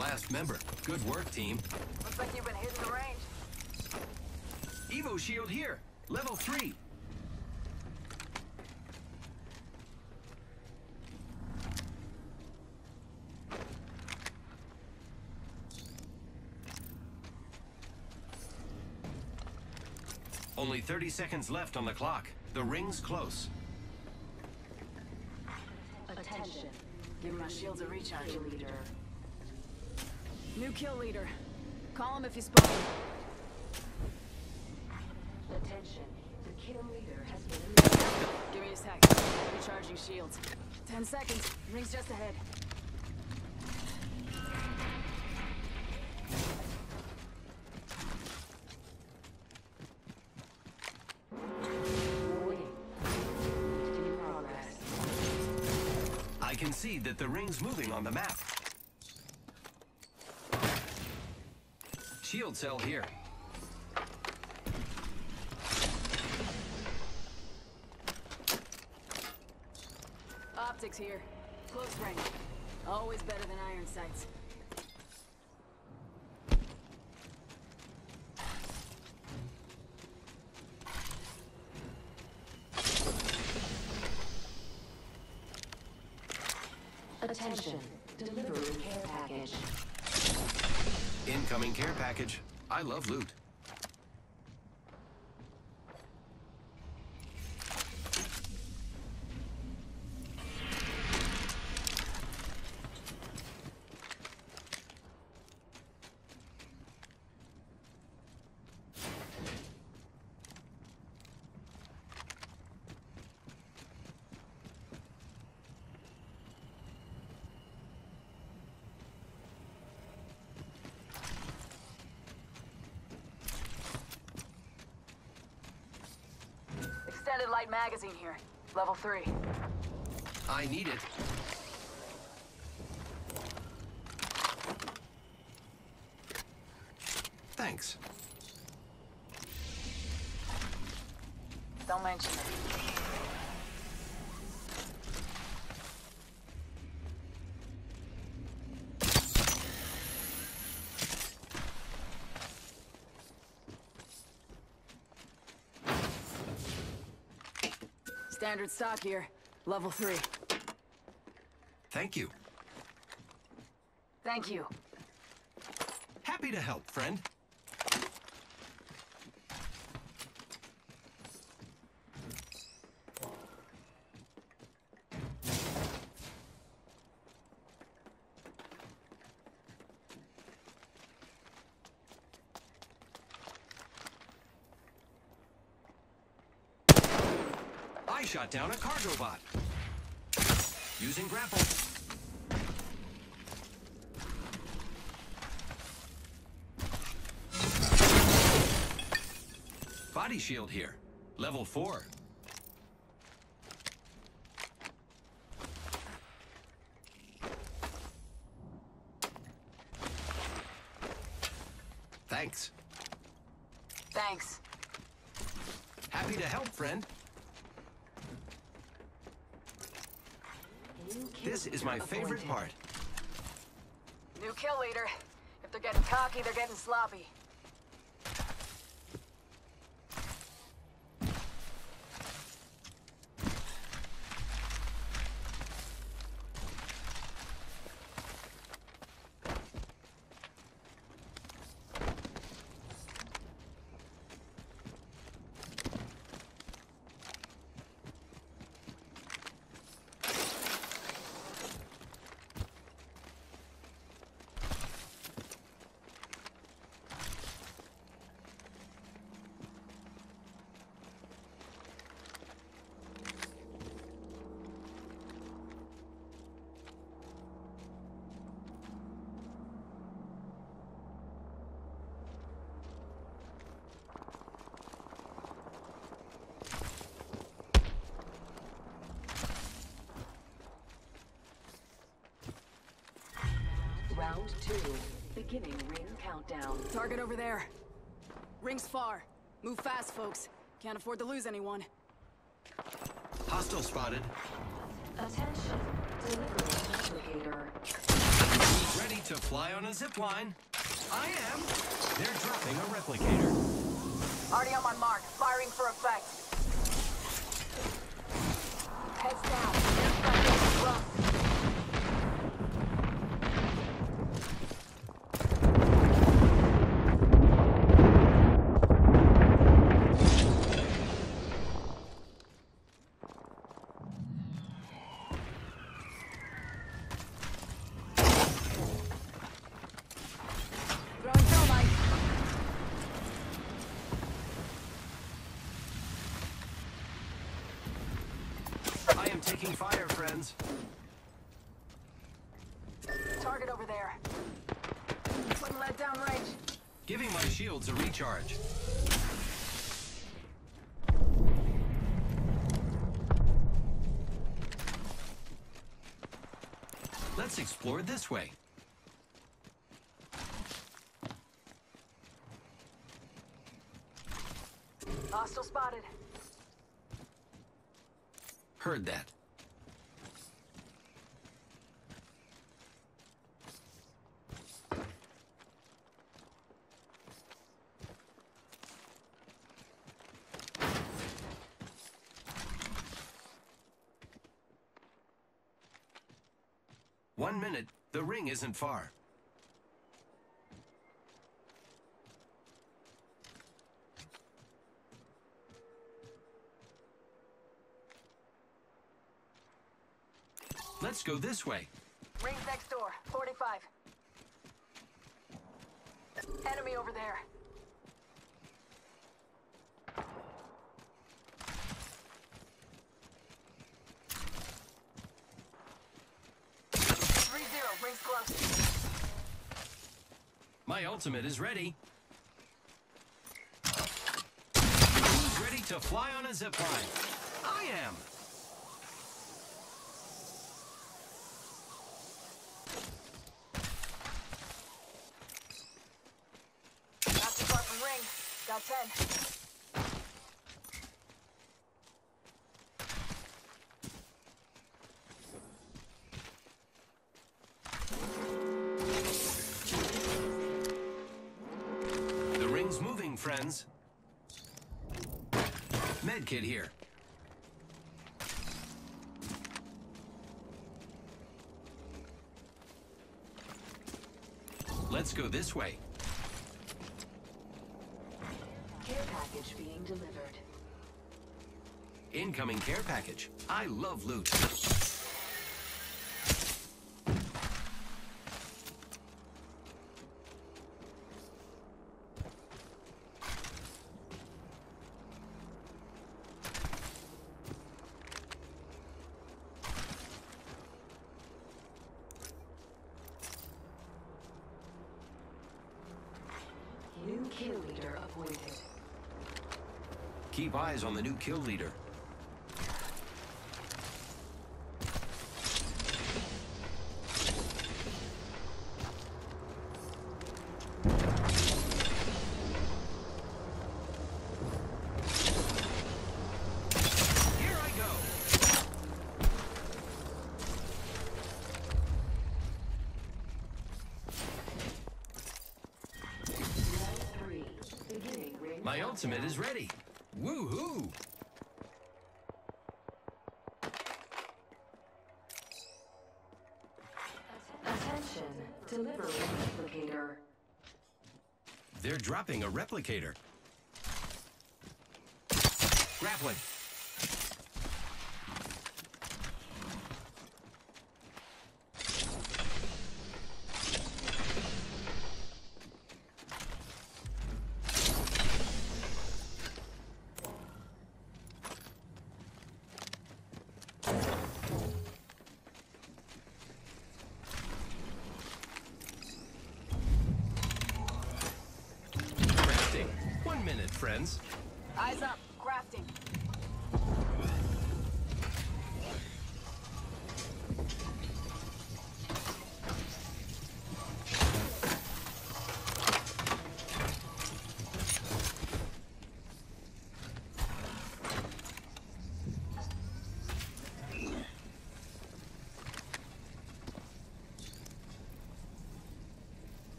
last member. Good work, team. Looks like you've been hitting the range. Evo shield here. Level 3. Only 30 seconds left on the clock. The ring's close. Attention. Give my shields a recharge, leader. New kill leader. Call him if he's spoken. Attention. The kill leader has been Give me a sec. Recharging shields. Ten seconds. Ring's just ahead. Waiting. In progress. I can see that the ring's moving on the map. Shield cell here. Optics here. Close range. Always better than iron sights. Attention. Delivering care package. Incoming care package. I love loot. Extended light magazine here. Level three. I need it. Thanks. Don't mention it. Standard stock here. Level three. Thank you. Thank you. Happy to help, friend. Shot down a cargo bot. Using grapple. Body shield here. Level 4. Thanks. Thanks. Happy to help, friend. New kill This is my favorite part. New kill leader. If they're getting cocky, they're getting sloppy. Two. Beginning ring countdown. Target over there. Ring's far. Move fast, folks. Can't afford to lose anyone. Hostile spotted. Attention. Delivering replicator. Ready to fly on a zip line? I am. They're dropping a replicator. Already on my mark. Firing for effect. Heads down. Aircraft rough. Throwing thermite. I am taking fire, friends. Target over there. Wouldn't let down range. Giving recharge. Let's explore this way. Hostile spotted. Heard that. One minute. The ring isn't far. Let's go this way. Rings next door. 45. Enemy over there. Rings close. My ultimate is ready. Who's ready to fly on a zip line? I am. Not too far from ring. Got 10. The ring's moving, friends. Medkit here. Let's go this way. Care package being delivered. Incoming care package. I love loot. New kill leader appointed. Keep eyes on the new kill leader. Here I go. Round three. Beginning. My ultimate is ready. Woohoo! Attention. Delivery replicator. They're dropping a replicator. Grappling.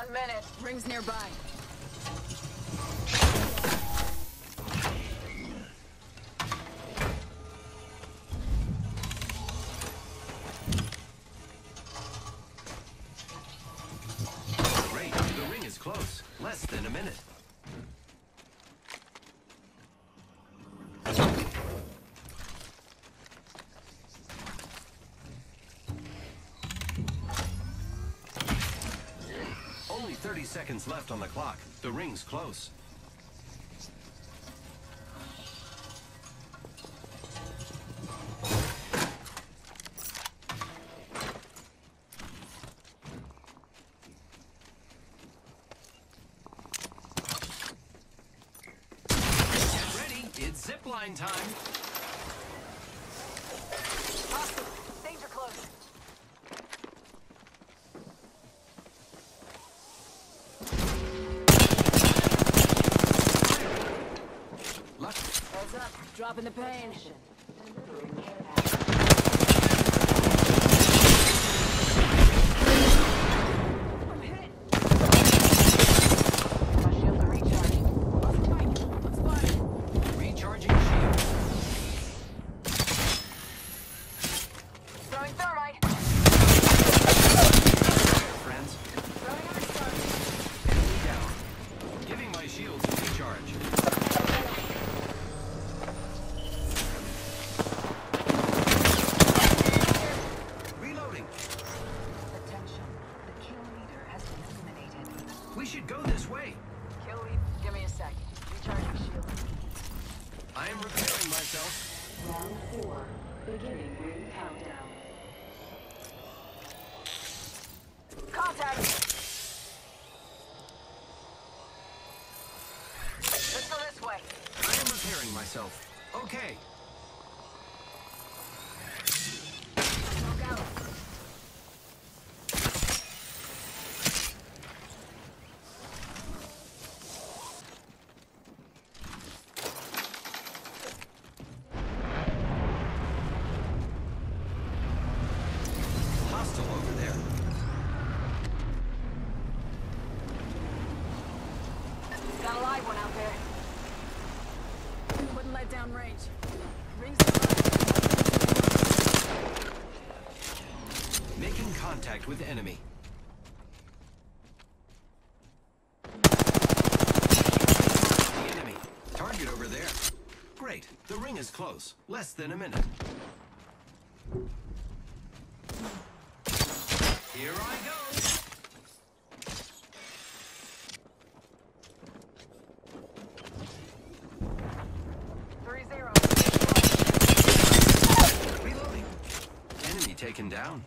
One minute. Rings nearby. 30 seconds left on the clock. The ring's close. Dropping the pain. with enemy. The enemy. Target over there. Great. The ring is close. Less than a minute. Here I go. down.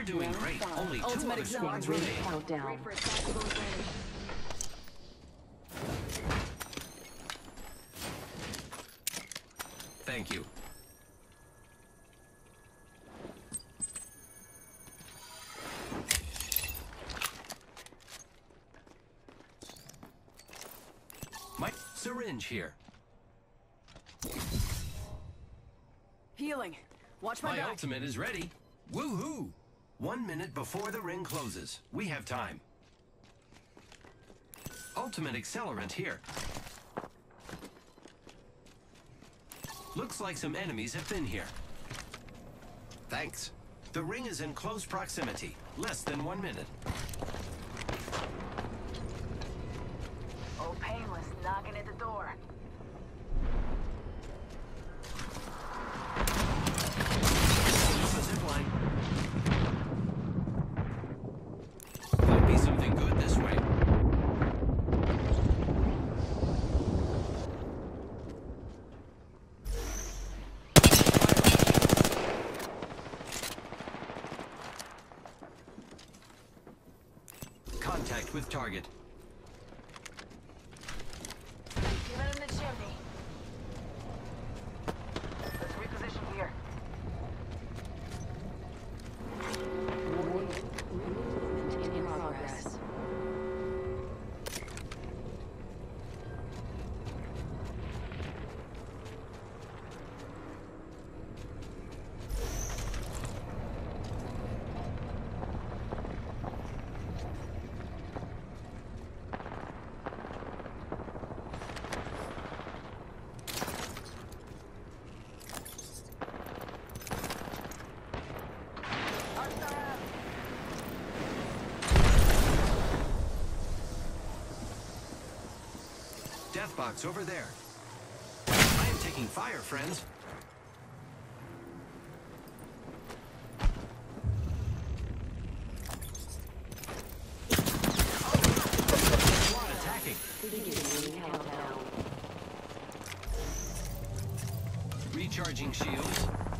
We're doing great. Only Ultimate two other squads remaining. Countdown. Thank you. My syringe here. Healing. Watch my, my back. ultimate is ready. Woohoo! One minute before the ring closes. We have time. Ultimate accelerant here. Looks like some enemies have been here. Thanks. The ring is in close proximity. Less than one minute. Oh, painless knocking at the door. Contact with target. Give it in the chimney. Let's reposition here. In progress. Death box over there. I am taking fire, friends. Recharging shields.